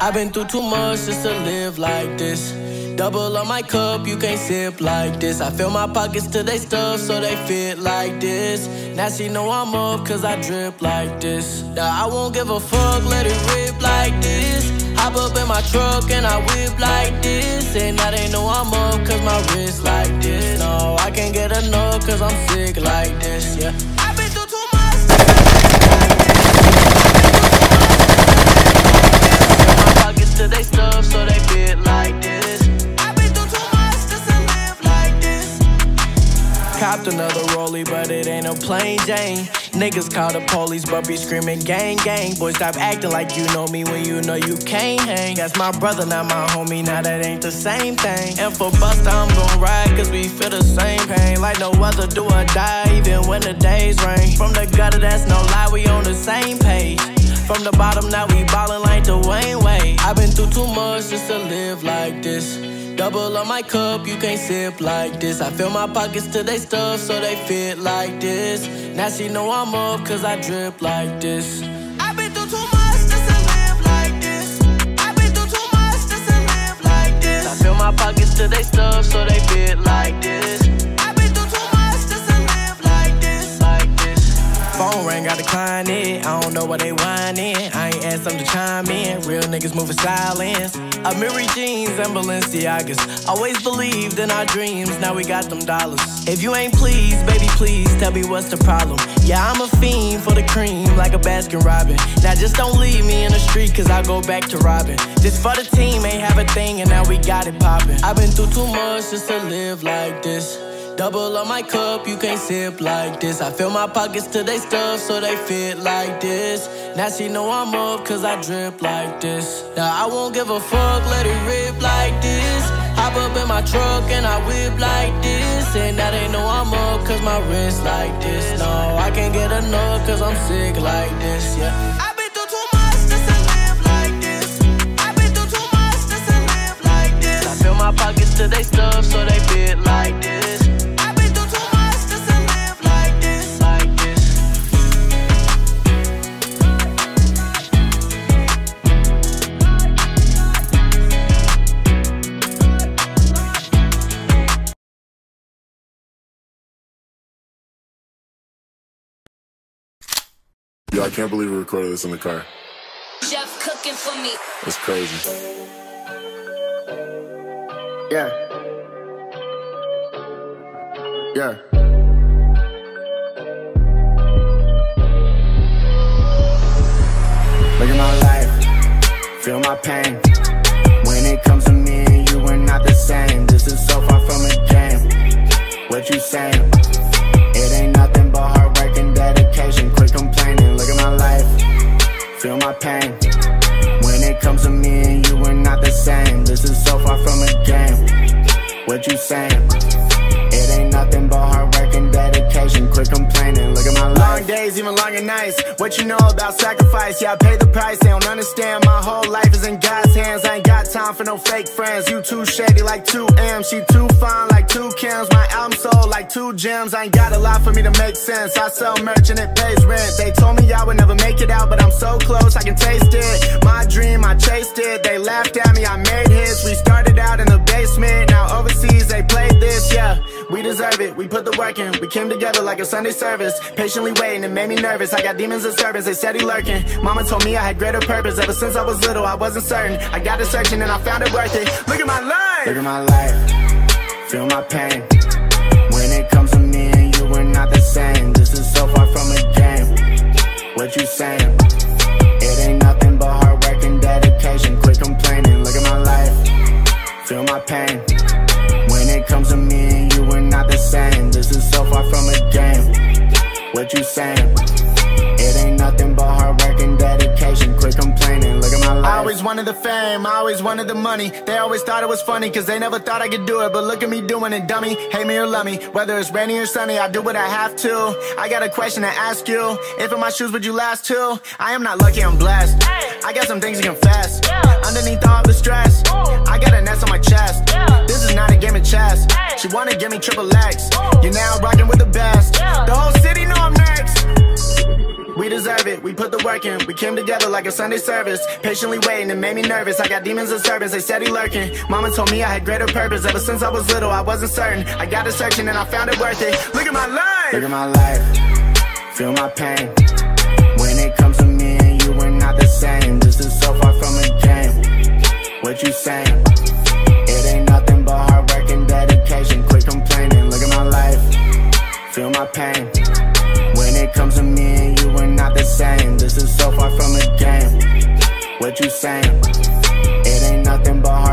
I've been through too much just to live like this. Double up my cup, you can't sip like this. I fill my pockets to they stuff so they fit like this. Now she know I'm up cause I drip like this. Now I won't give a fuck, let it rip like this. Hop up in my truck and I whip like this. And now they know I'm up cause my wrist like this. No, I can't get enough cause I'm sick like this, yeah. Another rollie, but it ain't a plain Jane. Niggas call the police, but be screaming gang gang. Boy, stop acting like you know me when you know you can't hang. That's my brother, not my homie. Now that ain't the same thing. And for Busta, I'm gon' ride, cause we feel the same pain. Like no other, do or die, even when the days rain. From the gutter, that's no lie, we on the same page. From the bottom, now we ballin' like the Wayne Wade. I've been through too much just to live like this. Double up my cup, you can't sip like this. I fill my pockets till they stuff so they fit like this. Now she know I'm up cause I drip like this. I've been through too much to live like this. I've been through too much to live like this. I fill my pockets to they stuff so they fit like this. I've been through too much to live like this. Like this. Phone ring, I decline it. I don't know what they whining. I ain't asked to chime in. Real niggas moving silence. I Amiri jeans and Balenciagas. Always believed in our dreams. Now we got them dollars. If you ain't pleased, baby, please tell me what's the problem. Yeah, I'm a fiend for the cream, like a Baskin Robin. Now just don't leave me in the street, cause I go back to robbing. This for the team, ain't have a thing, and now we got it poppin'. I've been through too much just to live like this. Double up my cup, you can't sip like this. I fill my pockets to they stuff so they fit like this. Now she know I'm up cause I drip like this. Now I won't give a fuck, let it rip like this. Hop up in my truck and I whip like this. And now they know I'm up cause my wrist like this. No, I can't get enough cause I'm sick like this, yeah. Yo, I can't believe we recorded this in the car. Chef cooking for me. That's crazy. Yeah. Yeah. Look at my life, feel my pain. When it comes to me and you, we're not the same. This is so far from a game. What you saying? Nights. What you know about sacrifice? Yeah, I pay the price. They don't understand. My whole life is in God's hands. I ain't got time for no fake friends. You too shady like 2 M. She too fine like two Kims. My album sold like two gems. I ain't got a lot for me to make sense. I sell merch and it pays rent. They told me I would never make it out, but I'm so close, I can taste it. My dream, I chased it. They laughed at me, I made hits. We started out in the basement. Now we deserve it. We put the work in. We came together like a Sunday service. Patiently waiting, it made me nervous. I got demons and service, they steady lurking. Mama told me I had greater purpose. Ever since I was little, I wasn't certain. I got to searching and I found it worth it. Look at my life. Look at my life. Feel my pain. When it comes to me and you, we're not the same. This is so far from a game. What you saying? Wanted the fame. I always wanted the money. They always thought it was funny because they never thought I could do it. But look at me doing it, dummy. Hate me or love me. Whether it's rainy or sunny, I do what I have to. I got a question to ask you. If in my shoes, would you last too? I am not lucky, I'm blessed. I got some things to confess. Underneath all the stress, I got a nest on my chest. This is not a game of chess. She wanna give me triple X. You're now rocking with the best. The whole city know I'm next. Deserve it. We put the work in, we came together like a Sunday service. Patiently waiting, it made me nervous. I got demons and servants, they steady lurking. Mama told me I had greater purpose. Ever since I was little, I wasn't certain. I got to searching and I found it worth it. Look at my life! Look at my life, feel my pain. When it comes to me and you, we're not the same. This is so far from a game. What you saying? It ain't nothing but hard work and dedication. Quit complaining, look at my life, feel my pain. It comes to me and you, we're not the same. This is so far from a game. What you saying? It ain't nothing but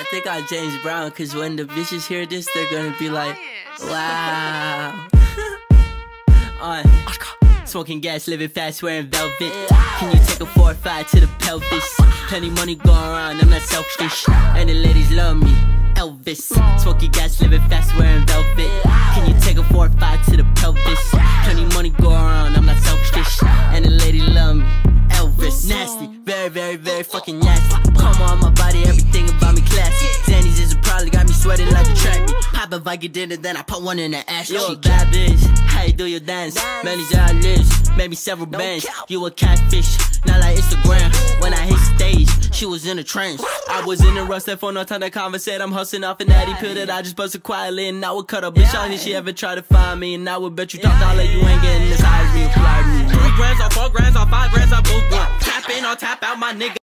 I think I James Brown, cause when the bitches hear this, they're gonna be like, wow. On smoking gas, living fast, wearing velvet. Can you take a four or five to the pelvis? Plenty money going around, I'm not selfish. And the ladies love me. Elvis, smoking gas, living fast, wearing sweating like a track meet. Pop a Viking dinner, then I put one in the ass. You a bad bitch, how you do your dance? Many I lives, maybe several bands. You a catfish, not like Instagram. When I hit stage, she was in a trance. I was in a rush, that for no time to conversate. I'm hustling off an natty pill that I just busted quietly, and I would cut a bitch out if she ever try to find me. And I would bet you top dollar you ain't getting this high as me. Fly. Three grams or four grams or five grams, I book one. Tap in or tap out, my nigga.